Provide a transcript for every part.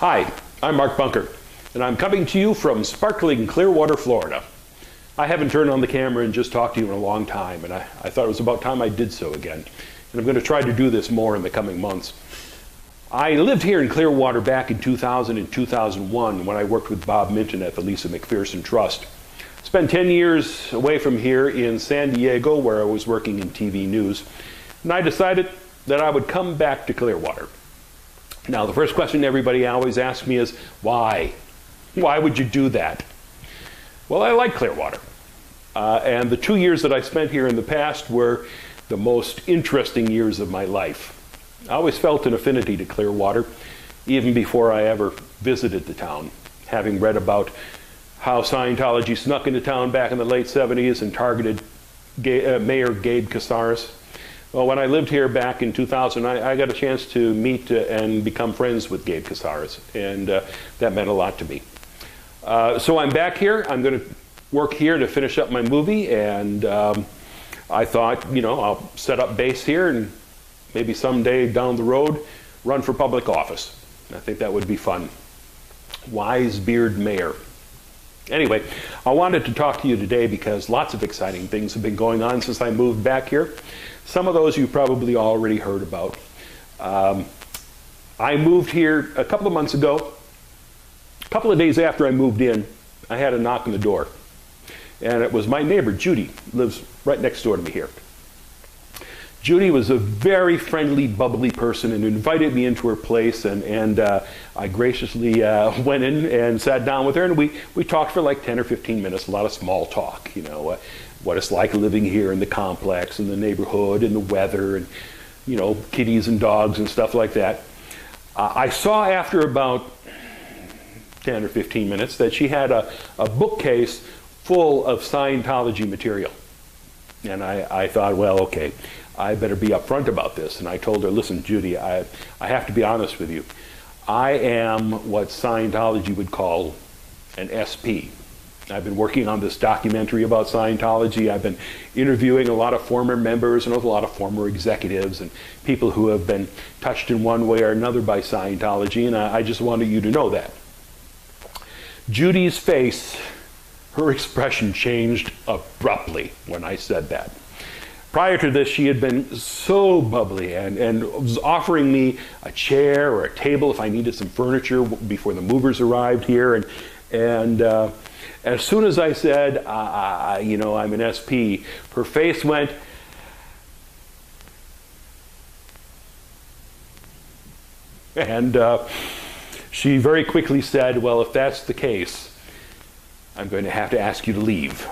Hi, I'm Mark Bunker, and I'm coming to you from sparkling Clearwater, Florida. I haven't turned on the camera and just talked to you in a long time, and I, I thought it was about time I did so again. And I'm going to try to do this more in the coming months. I lived here in Clearwater back in 2000 and 2001 when I worked with Bob Minton at the Lisa McPherson Trust. Spent 10 years away from here in San Diego where I was working in TV news, and I decided that I would come back to Clearwater. Now, the first question everybody always asks me is, why? Why would you do that? Well, I like Clearwater. Uh, and the two years that I spent here in the past were the most interesting years of my life. I always felt an affinity to Clearwater, even before I ever visited the town, having read about how Scientology snuck into town back in the late 70s and targeted uh, Mayor Gabe Cazares. Well, when I lived here back in 2000, I, I got a chance to meet uh, and become friends with Gabe Cazares, and uh, that meant a lot to me. Uh, so I'm back here. I'm going to work here to finish up my movie, and um, I thought, you know, I'll set up base here and maybe someday down the road run for public office. I think that would be fun. Wise Beard Mayor. Anyway, I wanted to talk to you today because lots of exciting things have been going on since I moved back here. Some of those you probably already heard about. Um, I moved here a couple of months ago. A couple of days after I moved in, I had a knock on the door. And it was my neighbor, Judy, lives right next door to me here. Judy was a very friendly, bubbly person and invited me into her place. And, and uh, I graciously uh, went in and sat down with her. And we, we talked for like 10 or 15 minutes, a lot of small talk, you know. Uh, what it's like living here in the complex and the neighborhood and the weather and you know kitties and dogs and stuff like that. Uh, I saw after about 10 or 15 minutes that she had a, a bookcase full of Scientology material. And I, I thought, well, okay, I better be upfront about this. And I told her, listen, Judy, I, I have to be honest with you. I am what Scientology would call an SP, I've been working on this documentary about Scientology. I've been interviewing a lot of former members and a lot of former executives and people who have been touched in one way or another by Scientology, and I, I just wanted you to know that. Judy's face, her expression changed abruptly when I said that. Prior to this, she had been so bubbly and, and was offering me a chair or a table if I needed some furniture before the movers arrived here. And, and uh, as soon as I said, uh, you know, I'm an SP, her face went, and uh, she very quickly said, well, if that's the case, I'm going to have to ask you to leave.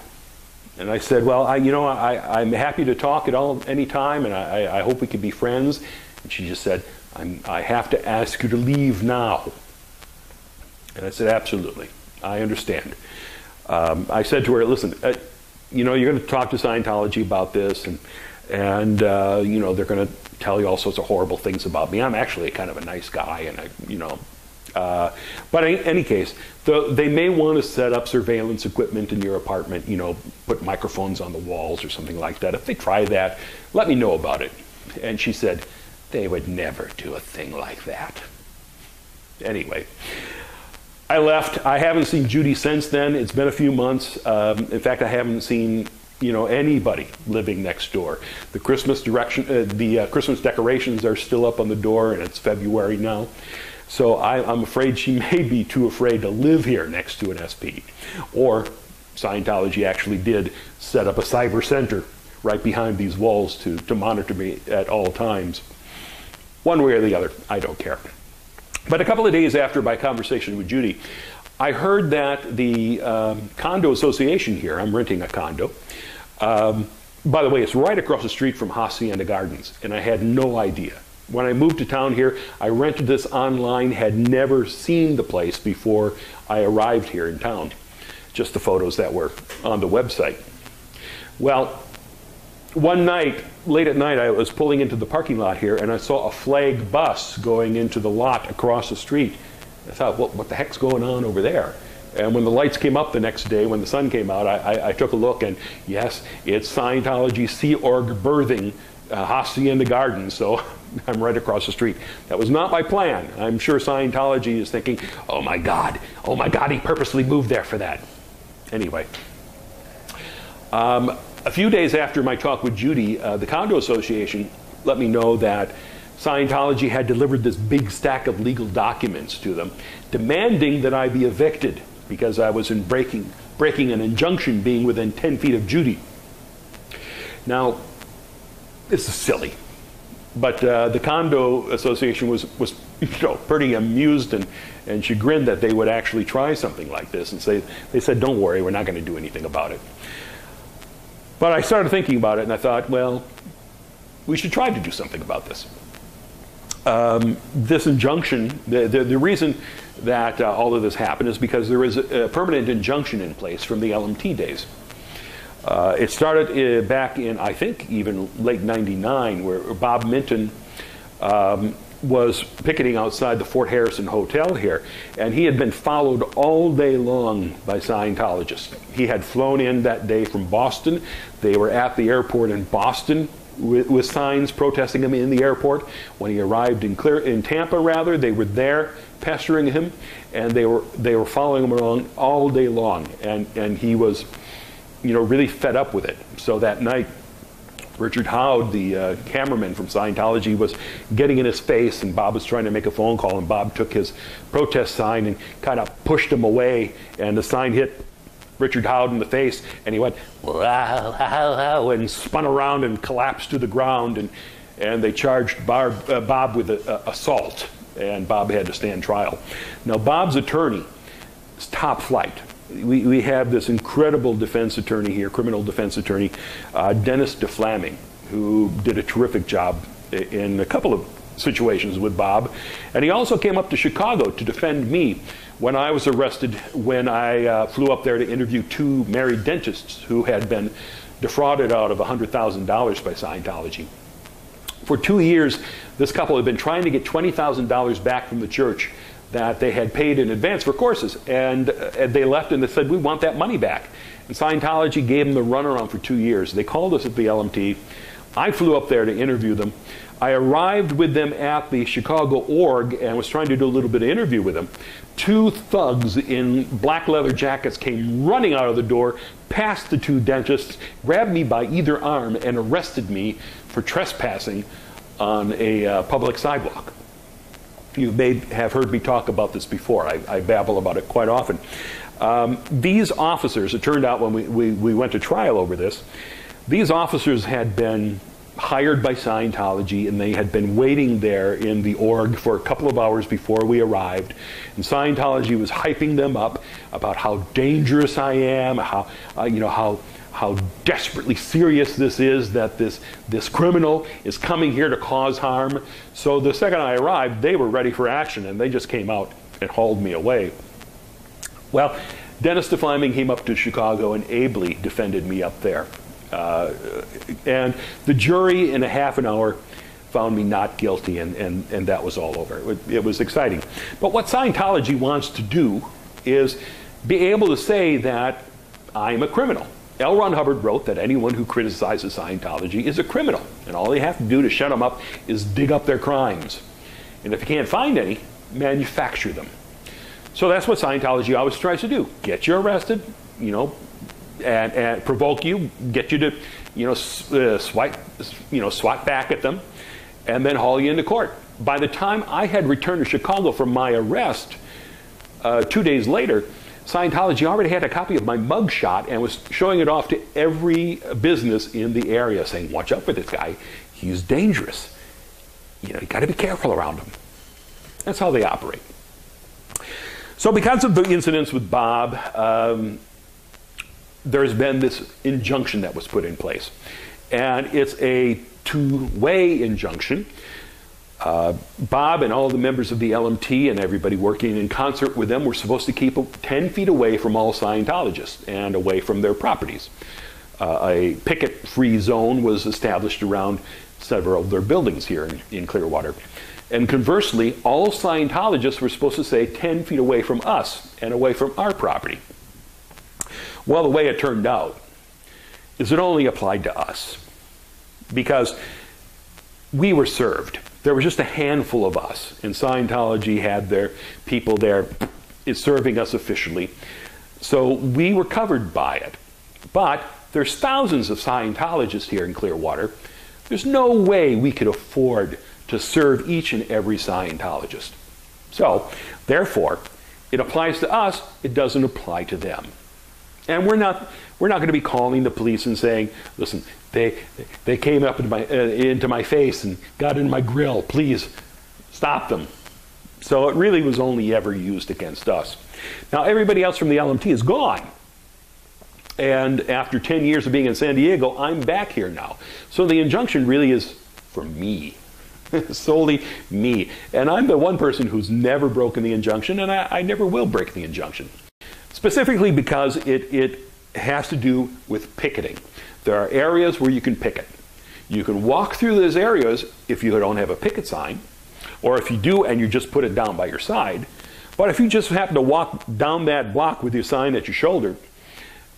And I said, well, I, you know, I, am happy to talk at all any time, and I, I hope we can be friends. And she just said, i have to ask you to leave now. And I said, absolutely, I understand um, I said to her, listen, uh, you know, you're going to talk to Scientology about this, and, and uh, you know, they're going to tell you all sorts of horrible things about me. I'm actually kind of a nice guy, and I, you know, uh, but in any case, the, they may want to set up surveillance equipment in your apartment, you know, put microphones on the walls or something like that. If they try that, let me know about it. And she said, they would never do a thing like that. Anyway, I left. I haven't seen Judy since then. It's been a few months. Um, in fact, I haven't seen you know anybody living next door. The Christmas direction, uh, the uh, Christmas decorations are still up on the door, and it's February now. So I, I'm afraid she may be too afraid to live here next to an SP. Or Scientology actually did set up a cyber center right behind these walls to, to monitor me at all times. One way or the other, I don't care. But a couple of days after my conversation with Judy, I heard that the um, condo association here, I'm renting a condo. Um, by the way, it's right across the street from Hacienda Gardens, and I had no idea. When I moved to town here, I rented this online, had never seen the place before I arrived here in town. Just the photos that were on the website. Well, one night, late at night, I was pulling into the parking lot here and I saw a flag bus going into the lot across the street. I thought, well, what the heck's going on over there? And when the lights came up the next day, when the sun came out, I, I, I took a look and yes, it's Scientology Sea Org berthing uh, Hacienda Garden. So I'm right across the street. That was not my plan. I'm sure Scientology is thinking, oh my God, oh my God, he purposely moved there for that. Anyway. Um, a few days after my talk with Judy, uh, the Condo Association let me know that Scientology had delivered this big stack of legal documents to them, demanding that I be evicted because I was in breaking, breaking an injunction being within 10 feet of Judy. Now, this is silly, but uh, the Condo Association was, was you know, pretty amused and, and chagrined that they would actually try something like this. And say, they said, don't worry, we're not going to do anything about it. But I started thinking about it and I thought, well, we should try to do something about this. Um, this injunction, the, the, the reason that uh, all of this happened is because there is a, a, permanent injunction in place from the LMT days. Uh, it started uh, back in, I think, even late 99, where Bob Minton um, was picketing outside the Fort Harrison Hotel here, and he had been followed all day long by Scientologists. He had flown in that day from Boston. They were at the airport in Boston with, with, signs protesting him in the airport. When he arrived in clear in Tampa, rather, they were there pestering him, and they were they were following him along all day long, and and he was, you know, really fed up with it. So that night. Richard Howard, the uh, cameraman from Scientology, was getting in his face, and Bob was trying to make a phone call, and Bob took his protest sign and kind of pushed him away, and the sign hit Richard Howard in the face, and he went, and spun around and collapsed to the ground, and, and they charged Barb, uh, Bob with a, a assault, and Bob had to stand trial. Now, Bob's attorney is top flight. We, we have this incredible defense attorney here, criminal defense attorney, uh, Denis de Vlaming, who did a terrific job in a couple of situations with Bob. And he also came up to Chicago to defend me when I was arrested, when I uh, flew up there to interview two married dentists who had been defrauded out of $100,000 by Scientology. For two years, this couple had been trying to get $20,000 back from the church that they had paid in advance for courses. And, uh, and they left and they said, We want that money back. And Scientology gave them the runaround for two years. They called us at the LMT. I flew up there to interview them. I arrived with them at the Chicago org and was trying to do a little bit of interview with them. Two thugs in black leather jackets came running out of the door, past the two dentists, grabbed me by either arm, and arrested me for trespassing on a uh, public sidewalk. You may have heard me talk about this before. I, I babble about it quite often. Um, these officers, it turned out when we, we, we went to trial over this, these officers had been hired by Scientology, and they had been waiting there in the org for a couple of hours before we arrived. And Scientology was hyping them up about how dangerous I am, how uh, you know how how desperately serious this is that this this criminal is coming here to cause harm. So the second I arrived, they were ready for action, and they just came out and hauled me away. Well, Denis de Vlaming came up to Chicago and ably defended me up there. Uh, and the jury, in a half an hour, found me not guilty, and, and, and that was all over. It, it was exciting. But what Scientology wants to do is be able to say that I'm a criminal. L. Ron Hubbard wrote that anyone who criticizes Scientology is a criminal, and all they have to do to shut them up is dig up their crimes. And if you can't find any, manufacture them. So that's what Scientology always tries to do get you arrested, you know, and, and provoke you, get you to, you know, uh, swipe, you know, swat back at them, and then haul you into court. By the time I had returned to Chicago from my arrest, uh, two days later, Scientology already had a copy of my mugshot and was showing it off to every business in the area, saying, "Watch out for this guy; he's dangerous. You know, you got to be careful around him." That's how they operate. So, because of the incidents with Bob, um, there's been this injunction that was put in place. And it's a two way injunction. Uh, Bob and all the members of the LMT and everybody working in concert with them were supposed to keep 10 feet away from all Scientologists and away from their properties. Uh, a picket free zone was established around several of their buildings here in, in Clearwater. And conversely, all Scientologists were supposed to stay 10 feet away from us and away from our property. Well, the way it turned out is it only applied to us. Because we were served. There was just a handful of us, and Scientology had their people there is serving us officially. So we were covered by it. But there's thousands of Scientologists here in Clearwater. There's no way we could afford to serve each and every Scientologist. So, therefore, it applies to us, it doesn't apply to them. And we're not, we're not going to be calling the police and saying, listen, they, they came up into my, uh, into my face and got in my grill. Please stop them. So it really was only ever used against us. Now, everybody else from the LMT is gone. And after 10 years of being in San Diego, I'm back here now. So the injunction really is for me, solely me. And I'm the one person who's never broken the injunction, and I, I never will break the injunction. Specifically because it, it has to do with picketing. There are areas where you can picket. You can walk through those areas if you don't have a picket sign, or if you do and you just put it down by your side. But if you just happen to walk down that block with your sign at your shoulder,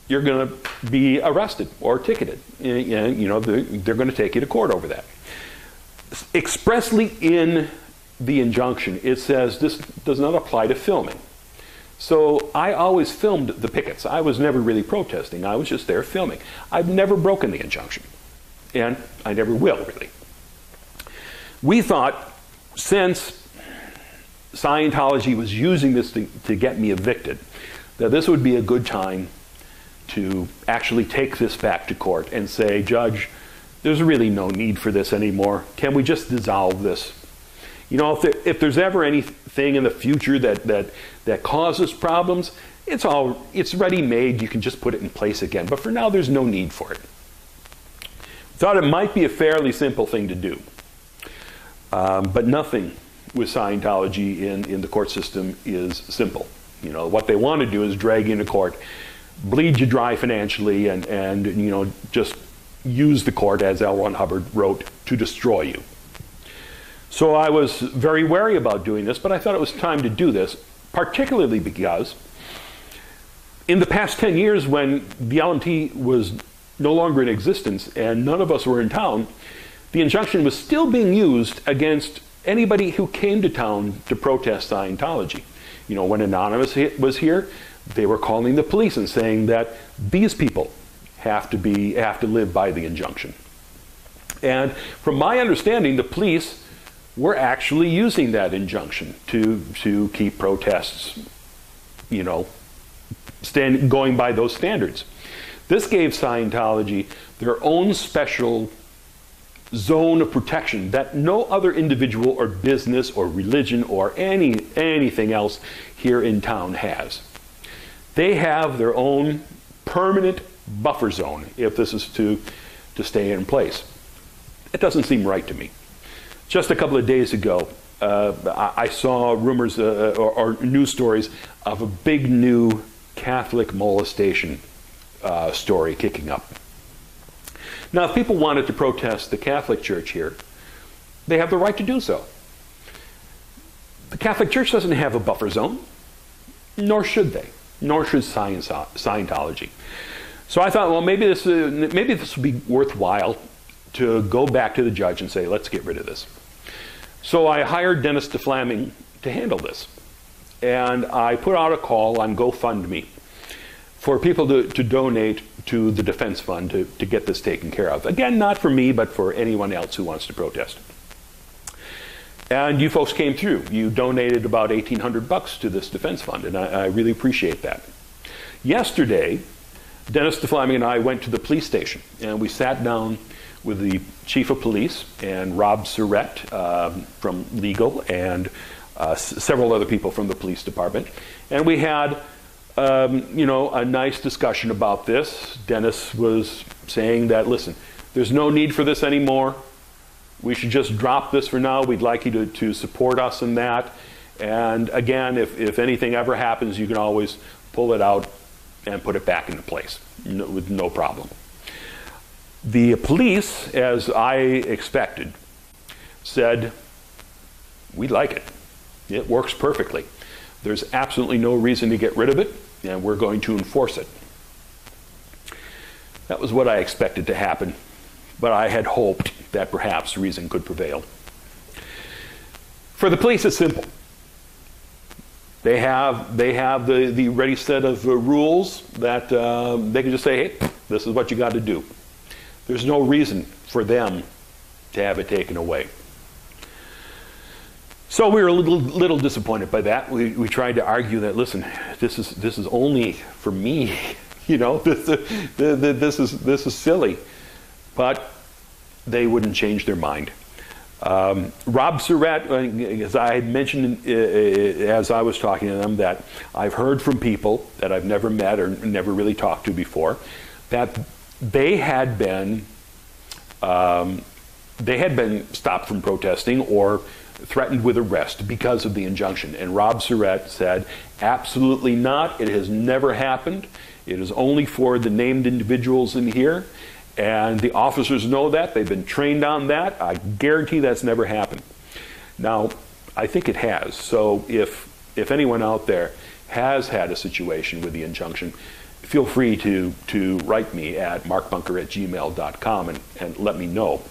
you're going to be arrested or ticketed. And, you know, they're going to take you to court over that. Expressly in the injunction, it says this does not apply to filming. So I always filmed the pickets. I was never really protesting. I was just there filming. I've never broken the injunction. And I never will, really. We thought since Scientology was using this to, to get me evicted, that this would be a good time to actually take this back to court and say, Judge, there's really no need for this anymore. Can we just dissolve this? You know, if, there, if there's ever anything in the future that, that, that causes problems, it's all it's ready made. You can just put it in place again. But for now, there's no need for it. Thought it might be a fairly simple thing to do. Um, but nothing with Scientology in, in the court system is simple. You know, what they want to do is drag you into court bleed you dry financially and, and you know, just use the court, as L. Ron Hubbard wrote, to destroy you. So I was very wary about doing this, but I thought it was time to do this, particularly because in the past 10 years when the LMT was no longer in existence and none of us were in town, the injunction was still being used against anybody who came to town to protest Scientology. You know, when Anonymous was here, they were calling the police and saying that these people have to be have to live by the injunction. And from my understanding, the police were actually using that injunction to to keep protests, you know, stand, going by those standards. This gave Scientology their own special zone of protection that no other individual or business or religion or any anything else here in town has. They have their own permanent buffer zone if this is to, to stay in place. It doesn't seem right to me. Just a couple of days ago, uh, I, I, saw rumors uh, or, or, news stories of a big new Catholic molestation uh, story kicking up. Now, if people wanted to protest the Catholic Church here, they have the right to do so. The Catholic Church doesn't have a buffer zone, nor should they nor should science, Scientology. So I thought, well, maybe this, uh, maybe this would be worthwhile to go back to the judge and say, let's get rid of this. So I hired Denis de Vlaming to handle this. And I put out a call on GoFundMe for people to, to donate to the Defense Fund to, to get this taken care of. Again, not for me, but for anyone else who wants to protest. And you folks came through. You donated about 1,800 bucks to this defense fund, and I, I really appreciate that. Yesterday, Denis de Vlaming and I went to the police station, and we sat down with the chief of police and Rob Surette um, from legal and uh, s- several other people from the police department, and we had um, you know a nice discussion about this. Dennis was saying that listen, there's no need for this anymore we should just drop this for now. We'd like you to, to support us in that. And again, if, if anything ever happens, you can always pull it out and put it back into place no, with no problem. The police, as I expected, said, We like it. It works perfectly. There's absolutely no reason to get rid of it, and we're going to enforce it. That was what I expected to happen, but I had hoped that perhaps reason could prevail. For the police, it's simple. They have, they have the, the ready set of uh, rules that um, they can just say, hey, this is what you got to do. There's no reason for them to have it taken away. So we were a little, little disappointed by that. We, we tried to argue that, listen, this is, this is only for me. You know, this, this, is, this is silly. But they wouldn't change their mind. Um, Rob Surette, uh, as I had mentioned uh, uh, as I was talking to them, that I've heard from people that I've never met or never really talked to before, that they had been um, they had been stopped from protesting or threatened with arrest because of the injunction. And Rob Surette said, absolutely not. It has never happened. It is only for the named individuals in here. And the officers know that. They've been trained on that. I guarantee that's never happened. Now, I think it has. So if, if anyone out there has had a situation with the injunction, feel free to, to write me at markbunker at gmail.com and, and let me know.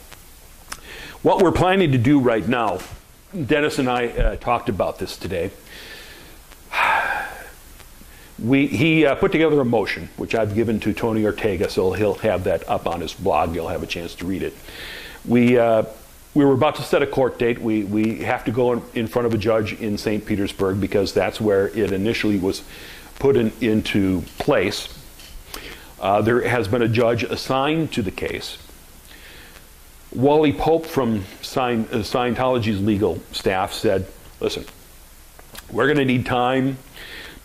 What we're planning to do right now Dennis and I uh, talked about this today. We, he uh, put together a motion, which I've given to Tony Ortega, so he'll have that up on his blog. You'll have a chance to read it. We, uh, we were about to set a court date. We, we have to go in, in front of a judge in St. Petersburg because that's where it initially was put in, into place. Uh, there has been a judge assigned to the case. Wally Pope from uh, Scientology's legal staff said, listen, we're going to need time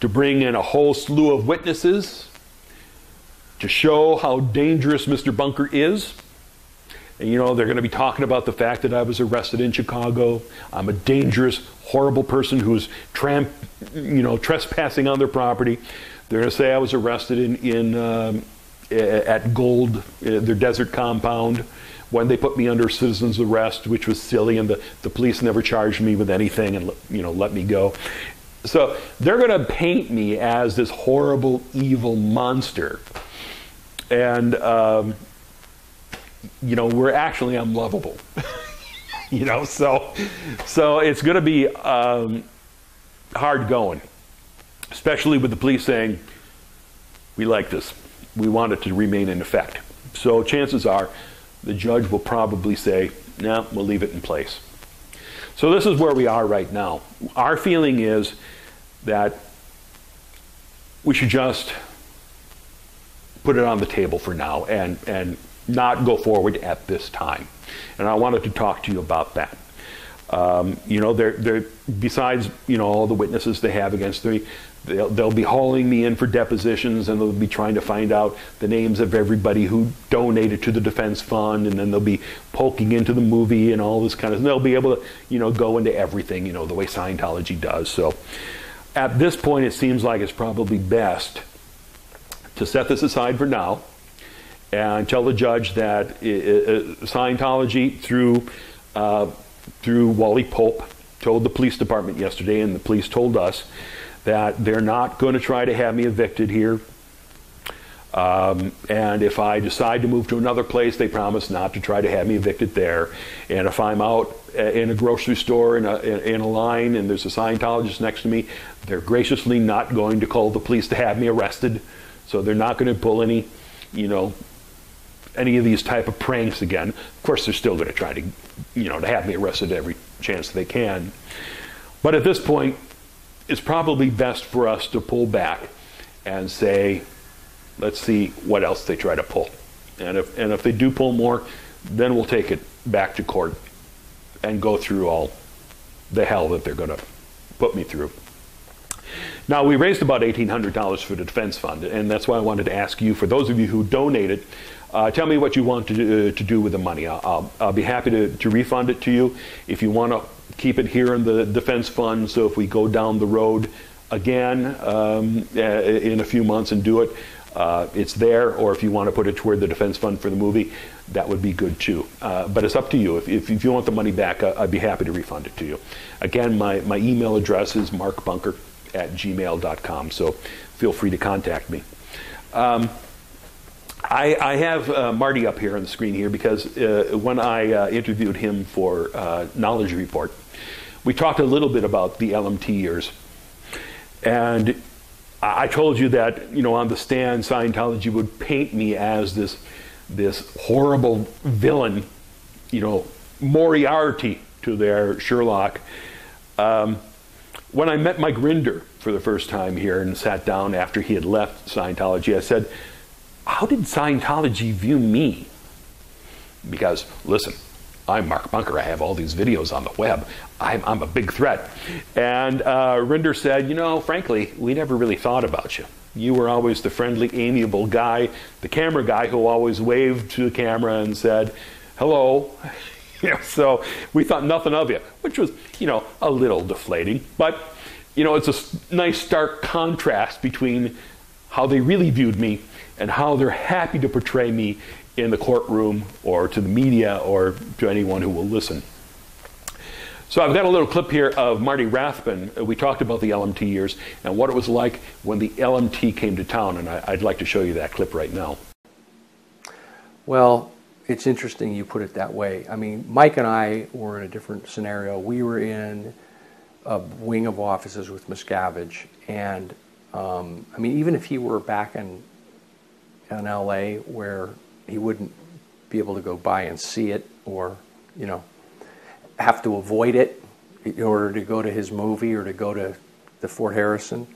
to bring in a whole slew of witnesses to show how dangerous Mr. Bunker is. And you know, they're going to be talking about the fact that I was arrested in Chicago. I'm a dangerous, horrible person who's tramp, you know, trespassing on their property. They're going to say I was arrested in, in um, at Gold, uh, their desert compound when they put me under citizen's arrest, which was silly, and the, the police never charged me with anything and you know let me go. So they're going to paint me as this horrible, evil monster, and um, you know we're actually unlovable. you know, so so it's going to be um, hard going, especially with the police saying we like this, we want it to remain in effect. So chances are the judge will probably say, no, nah, we'll leave it in place. So this is where we are right now. Our feeling is that we should just put it on the table for now and, and not go forward at this time. And I wanted to talk to you about that. Um, you know, they're, they're, besides, you know, all the witnesses they have against me, They'll, they'll be hauling me in for depositions and they'll be trying to find out the names of everybody who donated to the defense fund and then they'll be poking into the movie and all this kind of they'll be able to you know go into everything you know the way Scientology does so at this point it seems like it's probably best to set this aside for now and tell the judge that Scientology through uh, through Wally Pope told the police department yesterday and the police told us that they're not going to try to have me evicted here. Um, and if I decide to move to another place, they promise not to try to have me evicted there. And if I'm out uh, in a grocery store in a, in a line and there's a Scientologist next to me, they're graciously not going to call the police to have me arrested. So they're not going to pull any, you know, any of these type of pranks again. Of course, they're still going to try to, you know, to have me arrested every chance they can. But at this point, it's probably best for us to pull back and say, let's see what else they try to pull. And if, and if they do pull more, then we'll take it back to court and go through all the hell that they're going to put me through. Now, we raised about $1,800 for the defense fund, and that's why I wanted to ask you, for those of you who donated, uh, tell me what you want to do, uh, to do with the money. I'll, I'll, be happy to, to refund it to you. If you want to keep it here in the defense fund, so if we go down the road again um, in a few months and do it, uh, it's there. Or if you want to put it toward the defense fund for the movie, that would be good too. Uh, but it's up to you. If, if, if, you want the money back, I'd be happy to refund it to you. Again, my, my email address is markbunker at gmail.com, so feel free to contact me. Um, I, I have uh, Marty up here on the screen here because uh, when I uh, interviewed him for uh, Knowledge Report, we talked a little bit about the LMT years. And I told you that, you know, on the stand, Scientology would paint me as this, this horrible villain, you know, Moriarty to their Sherlock. Um, when I met Mike Rinder for the first time here and sat down after he had left Scientology, I said, How did Scientology view me? Because, listen, I'm Mark Bunker. I have all these videos on the web. I'm, I'm a big threat. And uh, Rinder said, You know, frankly, we never really thought about you. You were always the friendly, amiable guy, the camera guy who always waved to the camera and said, Hello. so we thought nothing of you, which was, you know, a little deflating. But, you know, it's a nice stark contrast between how they really viewed me and how they're happy to portray me in the courtroom or to the media or to anyone who will listen. So I've got a little clip here of Marty Rathbun. We talked about the LMT years and what it was like when the LMT came to town, and I, would like to show you that clip right now. Well, it's interesting you put it that way. I mean, Mike and I were in a different scenario. We were in a wing of offices with Miscavige, and um, I mean, even if he were back in in LA where he wouldn't be able to go by and see it or, you know, have to avoid it in order to go to his movie or to go to the Fort Harrison.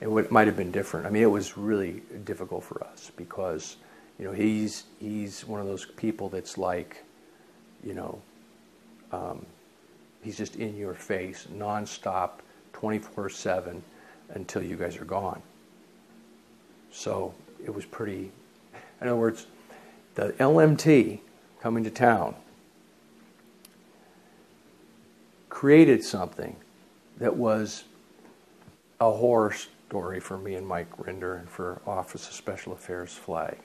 It would, might have been different. I mean, it was really difficult for us because, you know, he's he's one of those people that's like, you know, um, he's just in your face, nonstop, 24/7, until you guys are gone. So it was pretty. In other words, the LMT coming to town created something that was a horror story for me and Mike Rinder and for Office of Special Affairs Flag.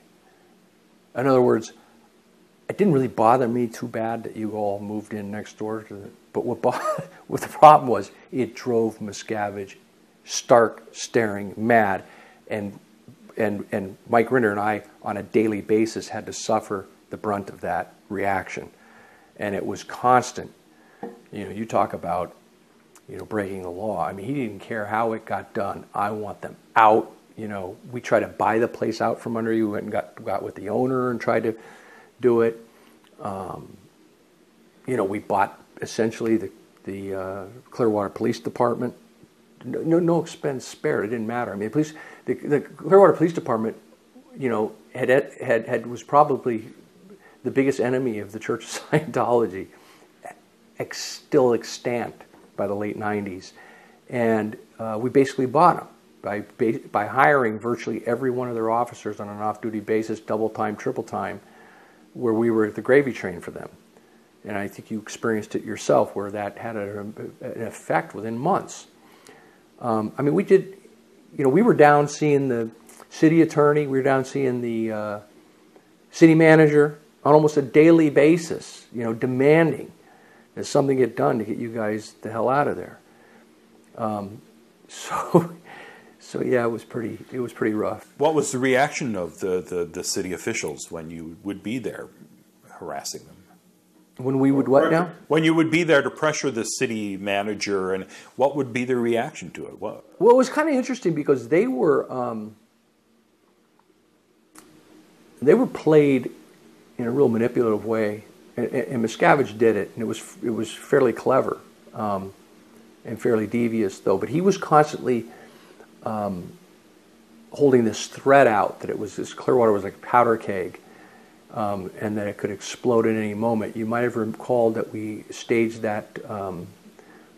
In other words, it didn't really bother me too bad that you all moved in next door to the, but what, what the problem was, it drove Miscavige stark, staring mad, and and, and Mike Rinder and I, on a daily basis, had to suffer the brunt of that reaction. And it was constant. You know, you talk about, you know, breaking the law. I mean, he didn't care how it got done. I want them out. You know, we tried to buy the place out from under you. We and got, got with the owner and tried to do it. Um, you know, we bought essentially the, the uh, Clearwater Police Department. No, no expense spared. It didn't matter. I mean, police the, the Clearwater Police Department, you know, had, had, had was probably the biggest enemy of the Church of Scientology, ex, still extant by the late 90s. And uh, we basically bought them by, by hiring virtually every one of their officers on an off duty basis, double time, triple time, where we were the gravy train for them. And I think you experienced it yourself where that had a, an effect within months. Um, I mean, we did you know, we were down seeing the city attorney, we were down seeing the uh, city manager on almost a daily basis, you know, demanding that something get done to get you guys the hell out of there. Um, so, so yeah, it was pretty. It was pretty rough. What was the reaction of the, the, the city officials when you would be there harassing them? When we would what now? When you would be there to pressure the city manager, and what would be their reaction to it? What? Well, it was kind of interesting because they were um, they were played in a real manipulative way, and, and Miscavige did it, and it was it was fairly clever um, and fairly devious, though. But he was constantly um, holding this threat out that it was this Clearwater was like a powder keg um, and that it could explode at any moment. You might have recalled that we staged that um,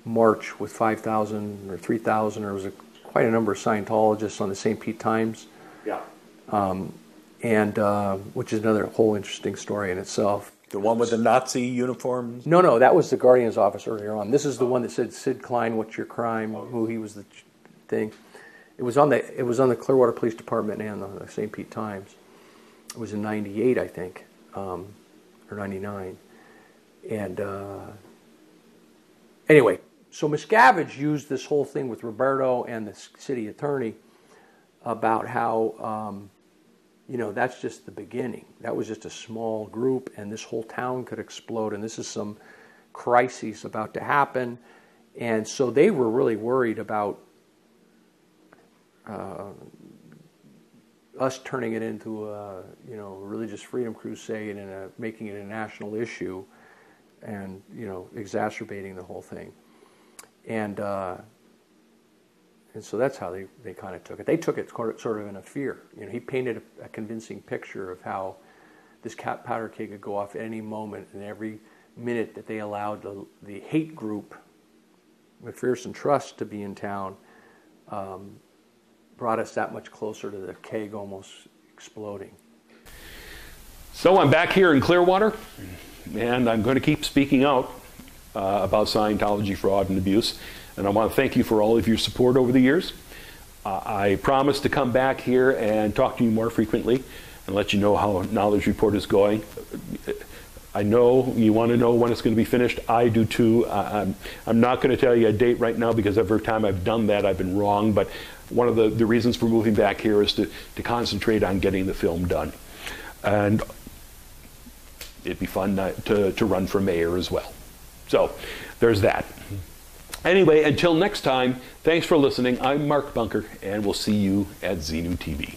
march with 5,000 or 3,000, or it was a, quite a number of Scientologists on the St. Pete Times. Yeah. Um, and uh, which is another whole interesting story in itself. The one with the Nazi uniforms? No, no, that was the Guardian's office earlier on. This is the one that said Sid Klein, what's your crime? Who he was the thing. It was on the it was on the Clearwater Police Department and the St. Pete Times it was in 98, I think, um, or 99. And uh, anyway, so Miscavige used this whole thing with Roberto and the city attorney about how, um, you know, that's just the beginning. That was just a small group, and this whole town could explode, and this is some crises about to happen. And so they were really worried about uh, us turning it into a, you know, religious freedom crusade and a, making it a national issue and, you know, exacerbating the whole thing. And, uh, and so that's how they, they kind of took it. They took it sort of, in a fear. You know, he painted a, a convincing picture of how this cat powder keg could go off at any moment, and every minute that they allowed the, the hate group, McPherson Trust, to be in town, um, brought us that much closer to the keg almost exploding. So I'm back here in Clearwater, and I'm going to keep speaking out uh, about Scientology fraud and abuse. And I want to thank you for all of your support over the years. Uh, I promise to come back here and talk to you more frequently and let you know how Knowledge Report is going. I know you want to know when it's going to be finished. I do too. Uh, I'm, I'm not going to tell you a date right now because every time I've done that, I've been wrong. But one of the, the reasons for moving back here is to, to concentrate on getting the film done. And it'd be fun to, to run for mayor as well. So there's that. Anyway, until next time, thanks for listening. I'm Mark Bunker, and we'll see you at Xenu TV.